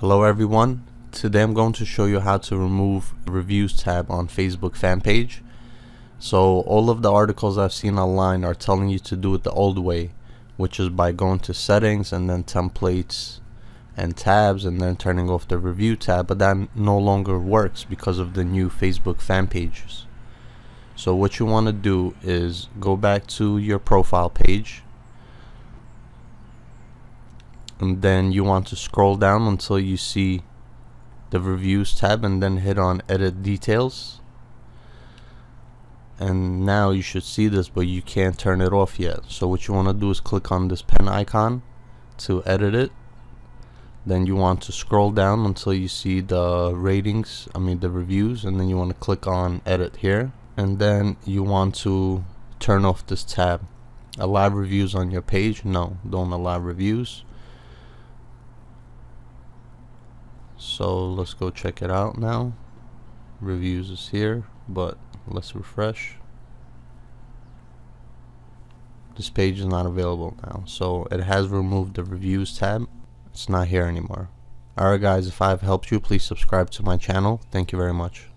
Hello everyone. Today I'm going to show you how to remove reviews tab on Facebook fan page. So all of the articles I've seen online are telling you to do it the old way, which is by going to settings and then templates and tabs and then turning off the review tab, but that no longer works because of the new Facebook fan pages. So what you want to do is go back to your profile page and then you want to scroll down until you see the reviews tab and then hit on edit details. And now you should see this but you can't turn it off yet. So what you want to do is click on this pen icon to edit it. Then you want to scroll down until you see the ratings I mean the reviews and then you want to click on edit here. And then you want to turn off this tab. Allow reviews on your page? No don't allow reviews so let's go check it out now. Reviews is here but let's refresh. This page is not available now so it has removed the reviews tab. It's not here anymore. Alright guys if I've helped you please subscribe to my channel. Thank you very much